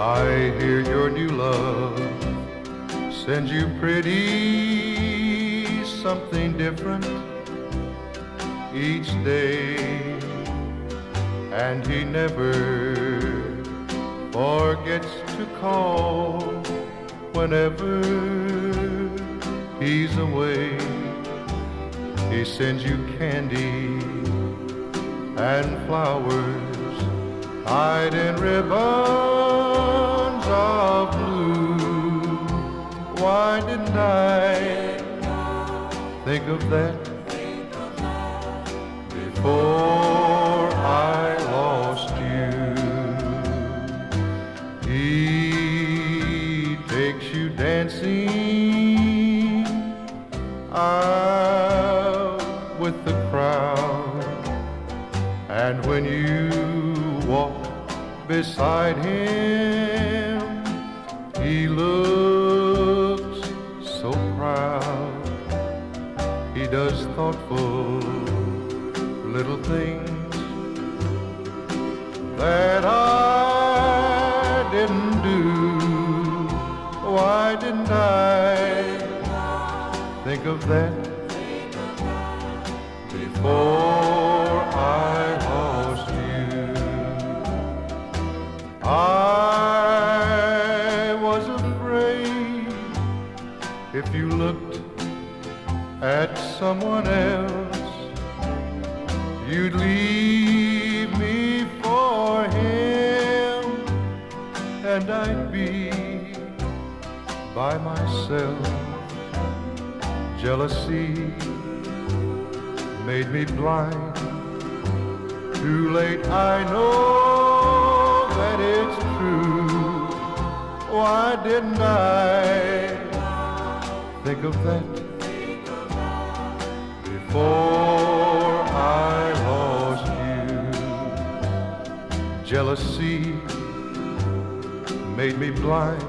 I hear your new love sends you pretty something different each day, and he never forgets to call whenever he's away. He sends you candy and flowers tied in ribbons think of that before I lost you? He takes you dancing out with the crowd, and when you walk beside him, he looks does thoughtful little things that I didn't do. Why didn't I think of that before I lost you? I was afraid if you looked at someone else, you'd leave me for him, and I'd be by myself. Jealousy made me blind. Too late, I know that it's true. Why didn't I think of that before I lost you. Jealousy made me blind.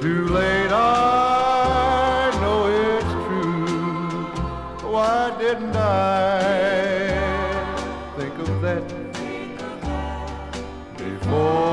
Too late, I know it's true. Why didn't I think of that before?